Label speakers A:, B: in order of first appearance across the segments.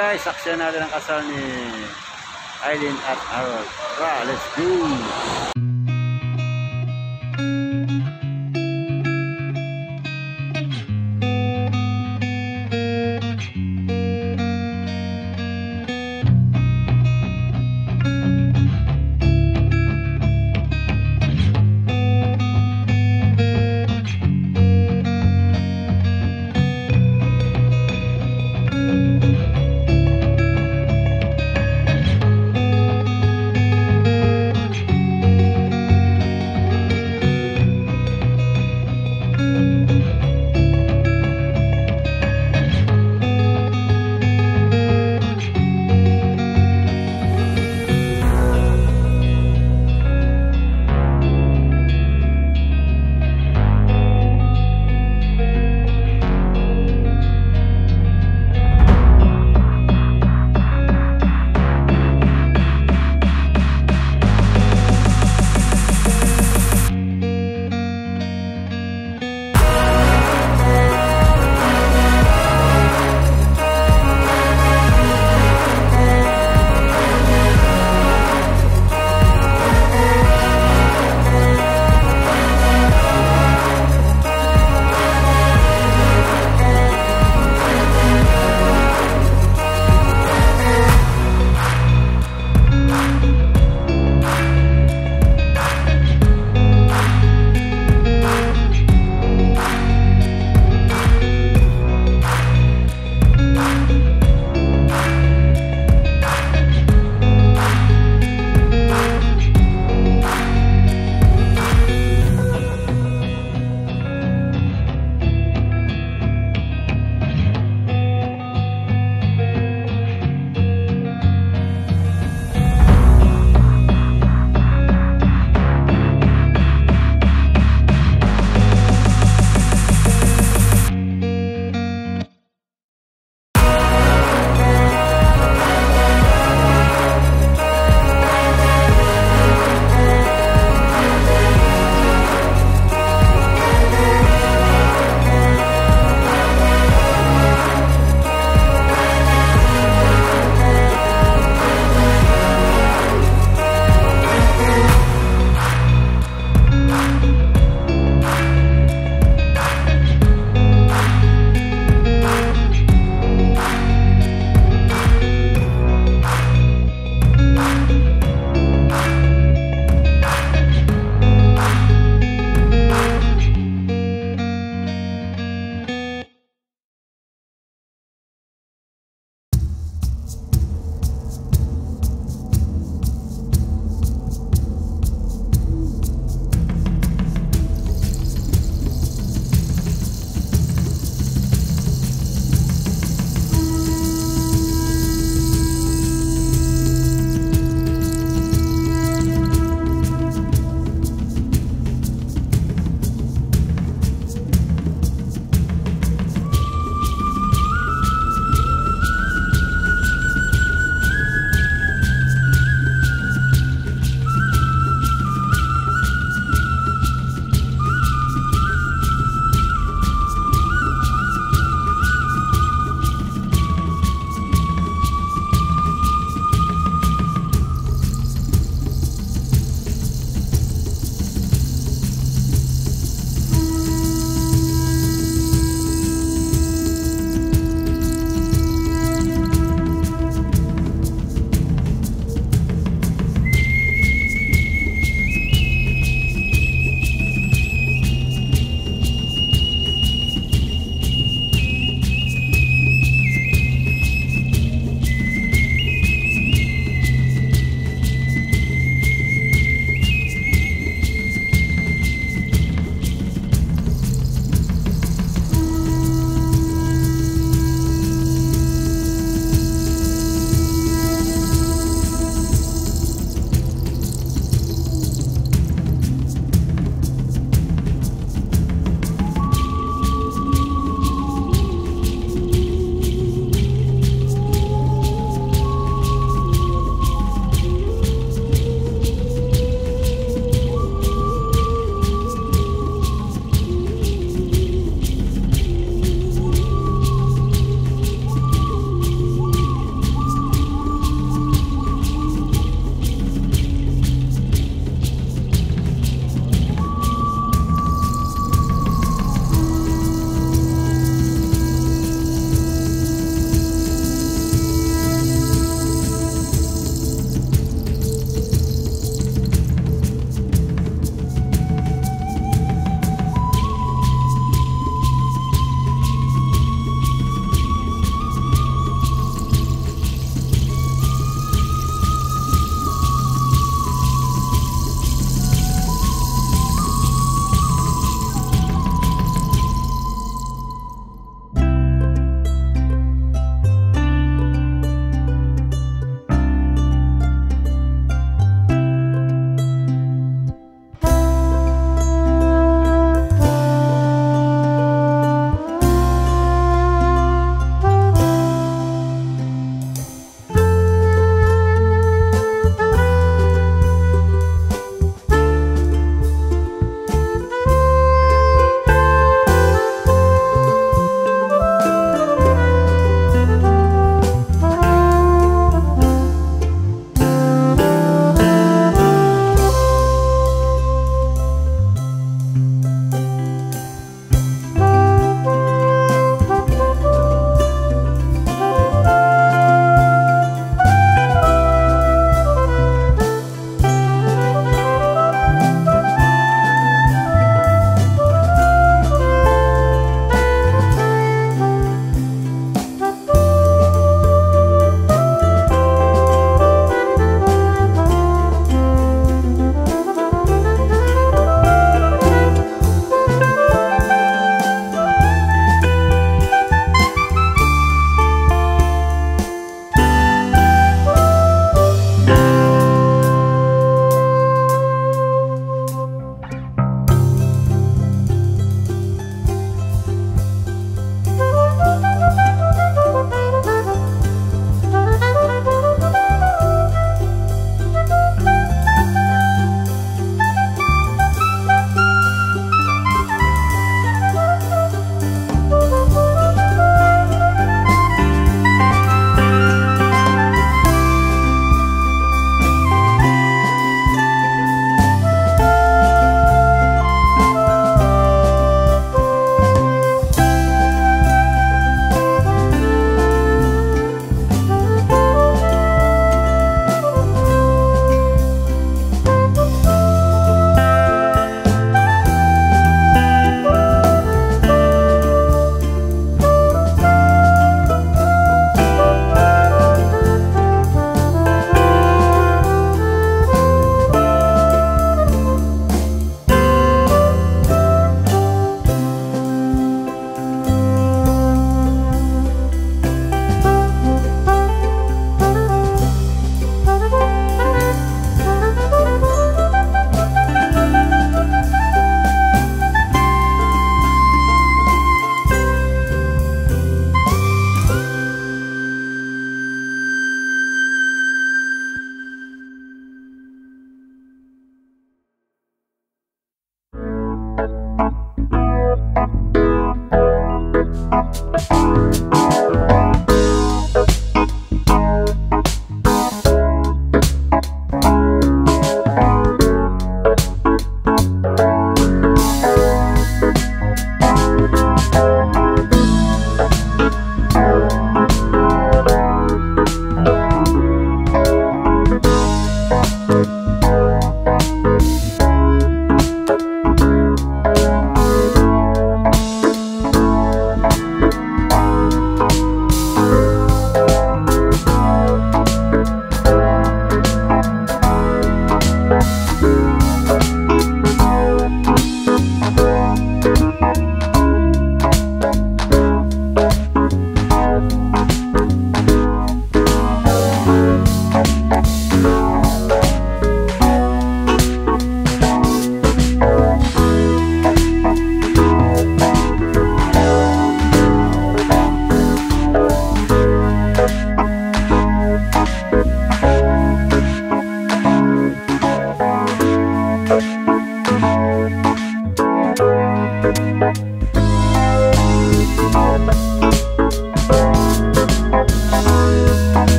A: guys, saksiyan natin ang kasal ni Eileen at Harold. Tara, let's go!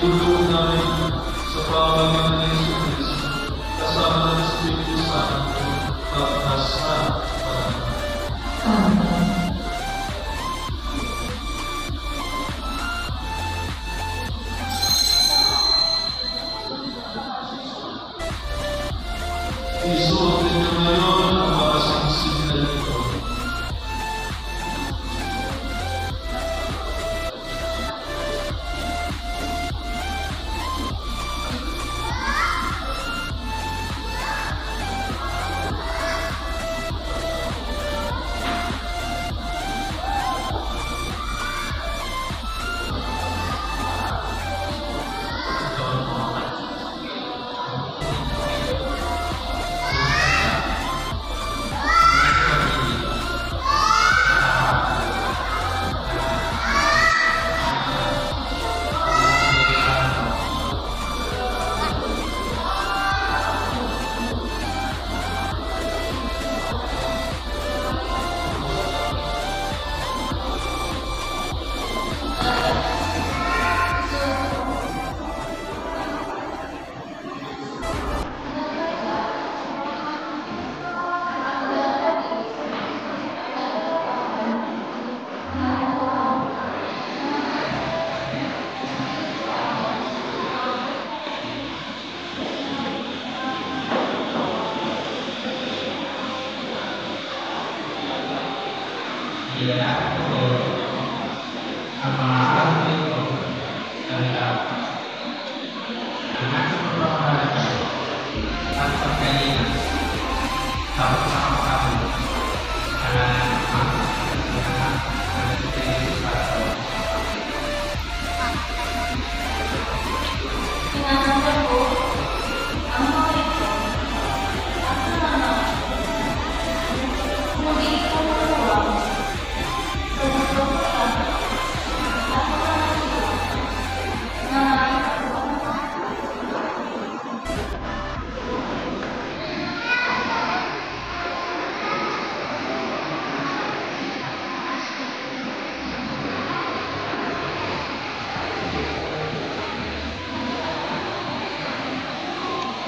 B: Guru Nanak, Sapa Mandi. อามา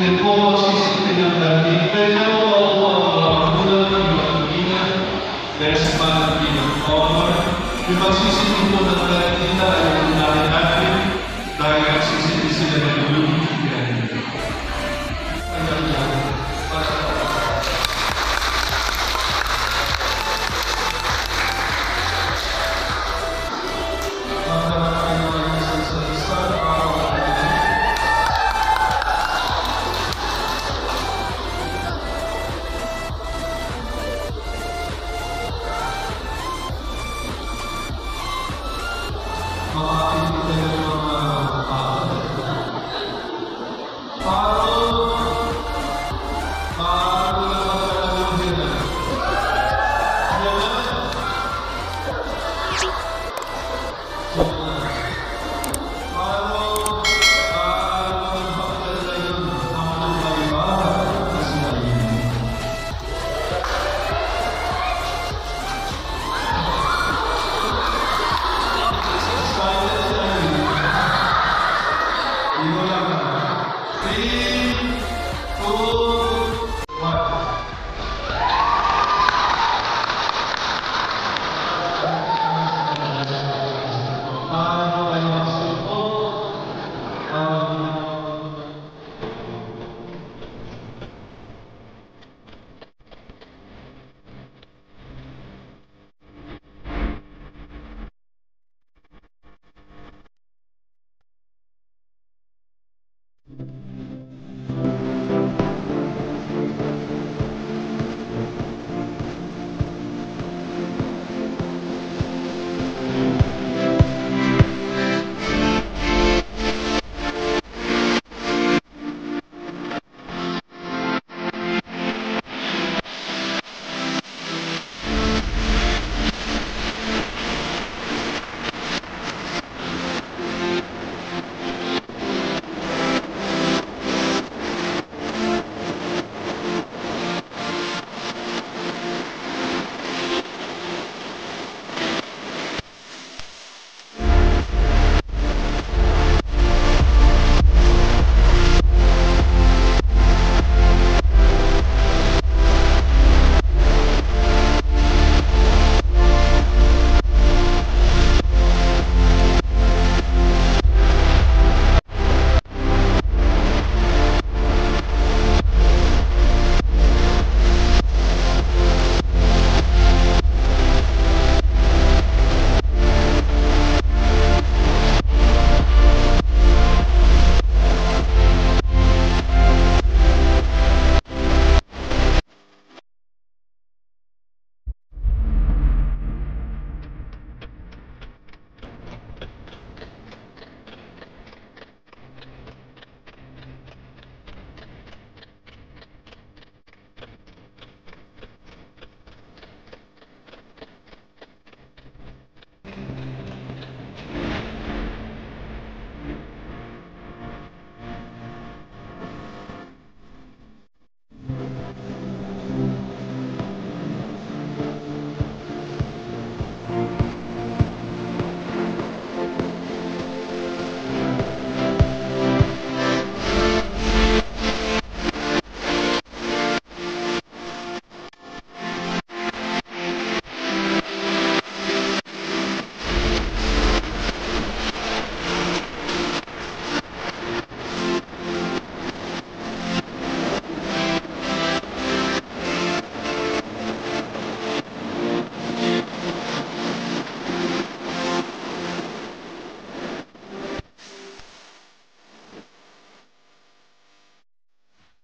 B: dating pero ako ang mga ng Pilipinas Yeah.